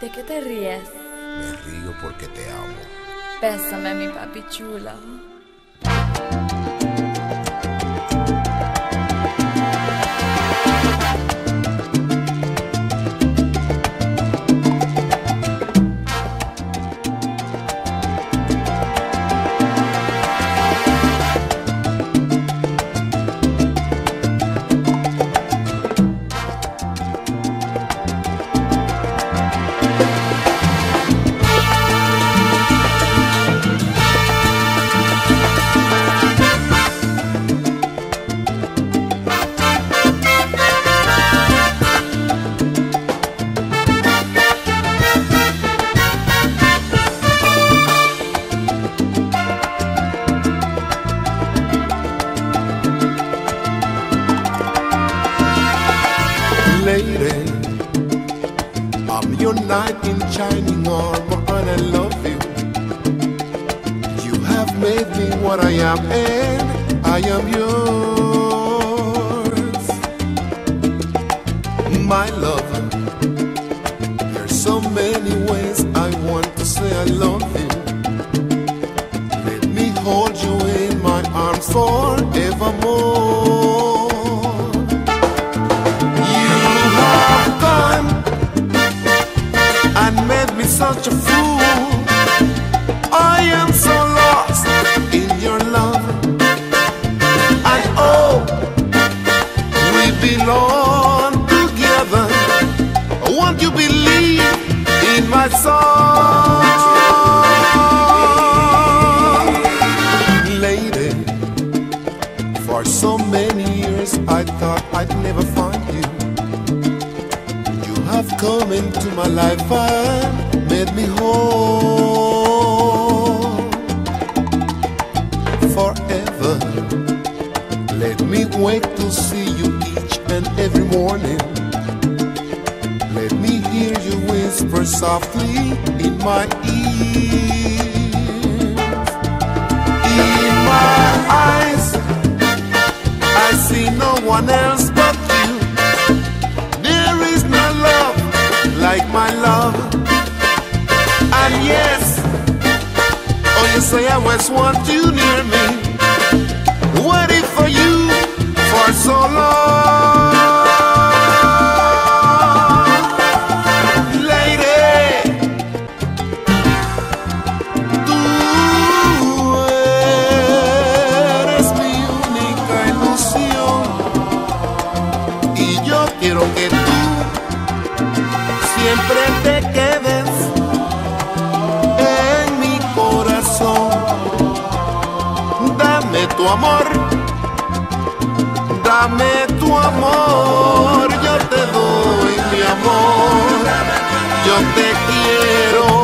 ¿De qué te ríes? Me río porque te amo. Bésame, mi papi chulo. Knight in shining armor and I love you. You have made me what I am and I am yours. My love, there's so many ways I want to say I love you. Let me hold you in my arms forevermore. I'd never find you. You have come into my life and made me whole forever. Let me wait to see you each and every morning. Let me hear you whisper softly in my ear. In my eyes, I see no one else but you. There is no love like my love. And yes, oh, you say I always want you near me. Siempre te quedes en mi corazón. Dame tu amor, dame tu amor, yo te doy mi amor, yo te quiero.